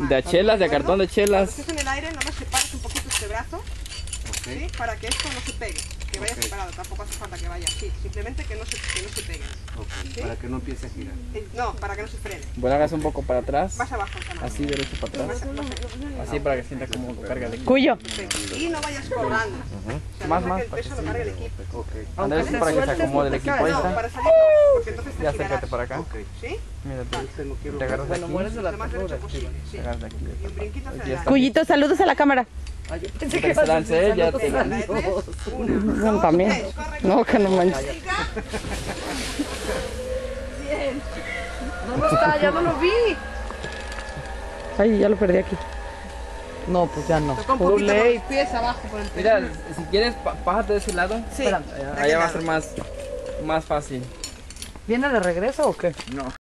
De chelas, de cartón de chelas. Cuando estés en el aire, nomás separas un poquito este brazo, ¿sí? Para que esto no se pegue. Que vaya Ok. separado, tampoco hace falta que vaya así. Simplemente que no se, que no se peguen. Ok, ¿Sí? Para que no empiece a girar. Eh, No, para que no se frene. Bueno, hagas un poco para atrás. Más abajo canal. Así, derecho para atrás. Así para que sienta como carga el equipo. Cuyo. Y no vayas colgando. O sea, Más, más, que el para peso que lo cargue el equipo. Andrés, para que se acomode el equipo. No, para salir no, entonces Ya acércate para acá. Mira, te, te agarras Bueno, aquí. mueres de la. Sí. Te agarras de aquí. Y un brinquito hacia. Cuyito, saludos a la cámara. Ay, yo pensé Te que ibas a lancé, decir ya saludos te- a La de tres, Dios. una, No, dos, también. No, que no manches. siga. ¿Dónde está? Ya no lo vi. Ay, ya lo perdí aquí. No, pues ya no. Toca un Too poquito con late. los pies abajo por el pecho. Mira, si quieres, pájate de ese lado. Sí. Allá, va a ser más, más fácil. ¿Viene de regreso o qué? No.